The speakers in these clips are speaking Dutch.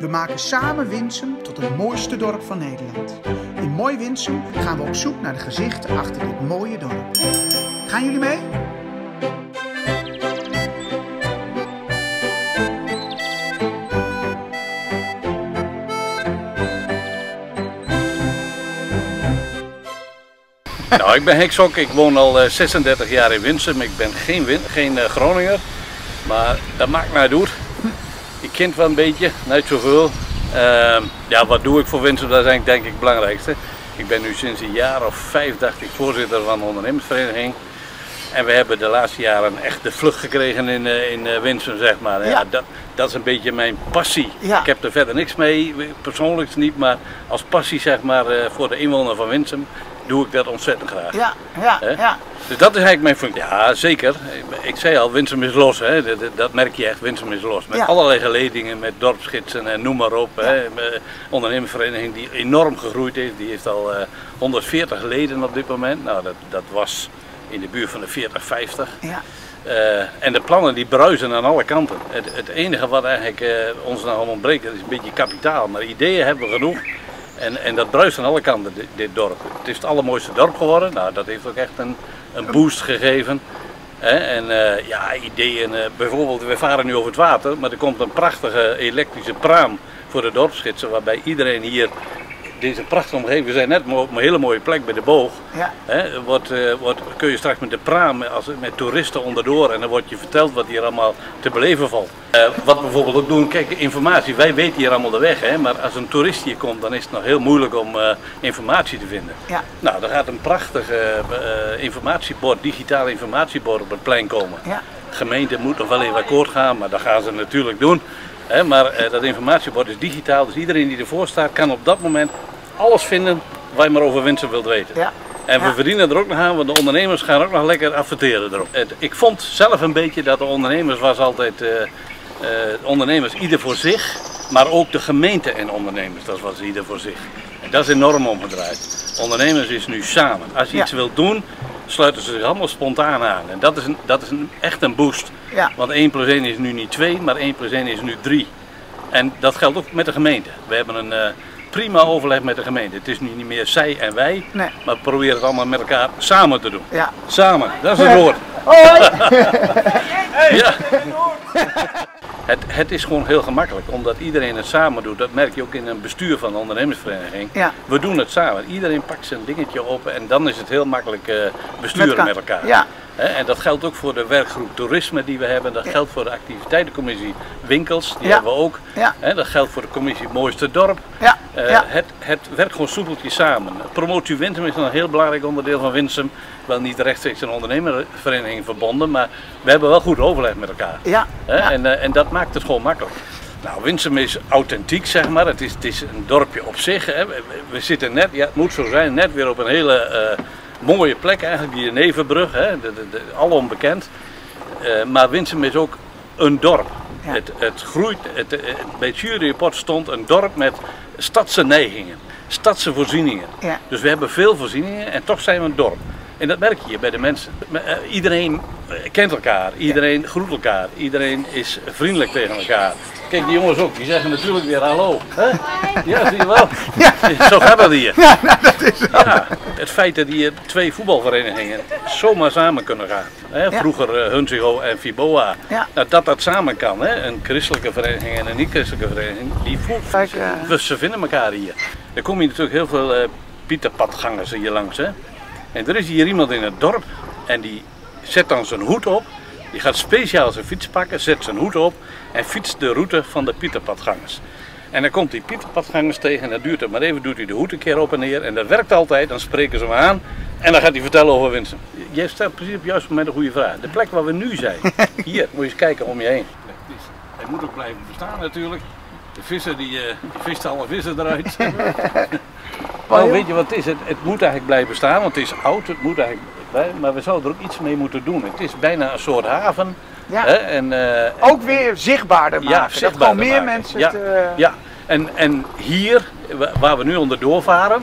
We maken samen Winsum tot het mooiste dorp van Nederland. In Mooi Winsum gaan we op zoek naar de gezichten achter dit mooie dorp. Gaan jullie mee? Nou, ik ben Henk Sok. Ik woon al eh, 36 jaar in Winsum. Ik ben geen, Win geen eh, Groninger, maar dat maakt mij uit. Ik het wel een beetje, niet zoveel. Ehm, ja, wat doe ik voor Winsum? Dat is eigenlijk denk ik het belangrijkste. Ik ben nu sinds een jaar of vijf, dacht ik, voorzitter van de ondernemersvereniging. En we hebben de laatste jaren echt de vlucht gekregen in, eh, in eh, Winsum, zeg maar. Ja. Ja. dat, dat is een beetje mijn passie. Ja. Ik heb er verder niks mee, persoonlijk niet, maar als passie, zeg maar, eh, voor de inwoner van Winsum, doe ik dat ontzettend graag. Ja, ja, Hè? ja. Dus dat is eigenlijk mijn functie. Ja, zeker. Ik zei al, Winsum is los. Hè. Dat, dat- merk je echt, Winsum is los. Met Ja. allerlei geledingen, met dorpsgidsen en noem maar op. Hè. Met ondernemersvereniging die enorm gegroeid is. Die heeft al eh, 140 leden op dit moment. Nou, dat, dat was in de buurt van de 40, 50. ja. Eh, en de plannen die bruisen aan alle kanten. Het, het enige wat eigenlijk eh, ons nou ontbreekt, dat is een beetje kapitaal. Maar ideeën hebben we genoeg. En, en dat bruist aan alle kanten, dit, dorp. Het is het allermooiste dorp geworden. Nou, dat heeft ook echt een, een boost gegeven. En eh, ja, ideeën. eh, bijvoorbeeld, we varen nu over het water, maar er komt een prachtige elektrische praam voor de dorpsgidsen. Waarbij iedereen hier, deze prachtige omgeving, we zijn net op een hele mooie plek bij de boog. Ja. Hè, eh, kun je straks met de praam als, met toeristen onderdoor en dan wordt je verteld wat hier allemaal te beleven valt. Eh, wat we bijvoorbeeld ook doen, kijk, informatie. Wij weten hier allemaal de weg, hè, maar als een toerist hier komt, dan is het nog heel moeilijk om eh, informatie te vinden. Ja. Nou, er gaat een prachtig informatiebord, digitaal informatiebord op het plein komen. Ja. De gemeente moet nog wel even akkoord gaan, maar dat gaan ze natuurlijk doen. Maar eh, dat informatiebord is digitaal, dus iedereen die ervoor staat kan op dat moment alles vinden waar je maar over Winsum wilt weten. Ja. En we Ja. verdienen er ook nog aan, want de ondernemers gaan ook nog lekker adverteren erop. Ik vond zelf een beetje dat de ondernemers was altijd, eh, eh, ondernemers ieder voor zich, maar ook de gemeente en ondernemers, dat was ieder voor zich. En dat is enorm omgedraaid. Ondernemers is nu samen. Als je Ja. iets wilt doen, sluiten ze zich allemaal spontaan aan. En dat is, een, dat is een, echt een boost. Ja. Want 1 plus 1 is nu niet 2, maar 1 plus 1 is nu 3. En dat geldt ook met de gemeente. We hebben een eh, prima overleg met de gemeente. Het is nu niet meer zij en wij, Nee. maar we proberen het allemaal met elkaar samen te doen. Ja. Samen, dat is het woord. Hoi! Ja. Het, het is gewoon heel gemakkelijk, omdat iedereen het samen doet. Dat merk je ook in een bestuur van een ondernemersvereniging. Ja. We doen het samen. Iedereen pakt zijn dingetje op en dan is het heel makkelijk eh, besturen Met met elkaar. elkaar. Ja. En dat geldt ook voor de werkgroep toerisme die we hebben. Dat geldt voor de activiteitencommissie winkels, die Ja. hebben we ook. Ja. Dat geldt voor de commissie mooiste dorp. Ja. Eh, het, het werkt gewoon soepeltjes samen. Promotie Winsum is een heel belangrijk onderdeel van Winsum. Wel niet rechtstreeks een ondernemervereniging verbonden, maar we hebben wel goed overleg met elkaar. Ja. En, eh, en dat maakt het gewoon makkelijk. Nou, Winsum is authentiek, zeg maar. Het is, het is een dorpje op zich. Hè. We, we- we zitten net, ja, het moet zo zijn, net weer op een hele eh, mooie plek eigenlijk, die Nevenbrug, hè. De, de, de, alom bekend. Eh, maar Winsum is ook een dorp. Ja. Het, het groeit, het, eh, bij het juryrapport stond een dorp met stadse neigingen, stadse voorzieningen. Ja. Dus we hebben veel voorzieningen en toch zijn we een dorp. En dat merk je hier bij de mensen. Eh, Iedereen eh, kent elkaar, iedereen groet elkaar, iedereen is vriendelijk tegen elkaar. Kijk, die jongens ook, die zeggen natuurlijk weer hallo. Hè? Ja, zie je wel. Zo gaat dat hier. Ja, nou, dat is wel. Ja, het feit dat hier twee voetbalverenigingen zomaar samen kunnen gaan. Hè? Vroeger Hunzigo en Fiboa. Ja. Nou, dat dat samen kan. Hè? Een christelijke vereniging en een niet-christelijke vereniging. Die voelt, Kijk, ze, ze vinden elkaar hier. Er komen hier natuurlijk heel veel eh pieterpadgangers hier langs. Hè? En er is hier iemand in het dorp en die zet dan zijn hoed op. Die gaat speciaal zijn fiets pakken, zet zijn hoed op en fietst de route van de pieterpadgangers. En dan komt die pieterpadgangers tegen en dat duurt het maar even, doet hij de hoed een keer op en neer. En dat werkt altijd, dan spreken ze hem aan en dan gaat hij vertellen over Winsum. Jij stelt precies op het juiste moment een goede vraag. De plek waar we nu zijn, hier, moet je eens kijken om je heen. Het, is, het moet ook blijven bestaan natuurlijk. De vissen die, eh, die vist alle vissen eruit. Nou, weet je wat het is? Het, het moet eigenlijk blijven bestaan, want het is oud, het moet eigenlijk blijven, maar we zouden er ook iets mee moeten doen. Het is bijna een soort haven. Ja. Hè? En, eh, Ook weer zichtbaarder maken. dat zichtbaarder gewoon meer maken. mensen ja, het... eh, Ja, en, en hier, wa- waar we nu onderdoor varen,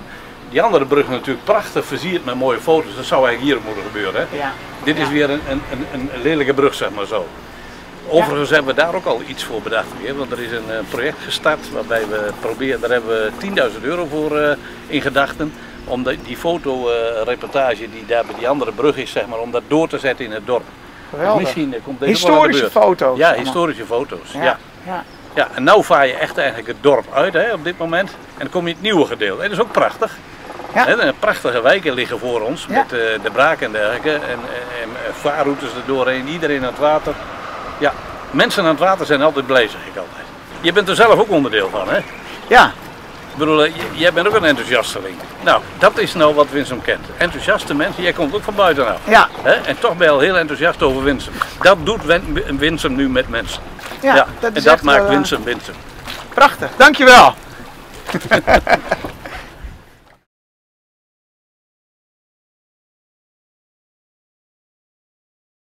die andere brug is natuurlijk prachtig versierd met mooie foto's. Dat zou eigenlijk hier moeten gebeuren. Hè? Ja. Dit is weer een, een, een, een lelijke brug, zeg maar zo. Overigens hebben we daar ook al iets voor bedacht weer, want er is een eh, project gestart waarbij we proberen, daar hebben we 10.000 euro voor uh, in gedachten, om die fotoreportage die daar bij die andere brug is, zeg maar, om dat door te zetten in het dorp. Geweldig. Dus misschien komt deze historische foto's. Ja, historische foto's. Ja. Ja. ja. Ja, en nu vaar je echt eigenlijk het dorp uit hè, op dit moment. En dan kom je in het nieuwe gedeelte. En dat is ook prachtig. Ja. Hè, prachtige wijken liggen voor ons. Ja. Met eh, de braak en dergelijke. En, en, en vaarroutes er doorheen. Iedereen aan het water. Ja, mensen aan het water zijn altijd blij, zeg ik altijd. Je bent er zelf ook onderdeel van, hè? ja. Ik bedoel, eh, jij bent ook een enthousiasteling. Nou, dat is nou wat Winsum kent. Enthousiaste mensen, jij komt ook van buitenaf. Ja. Hè? En toch ben je al heel enthousiast over Winsum. Dat doet Winsum nu met mensen. Ja, Ja, dat en is dat echt maakt wel, eh, Winsum Winsum. Prachtig, dankjewel.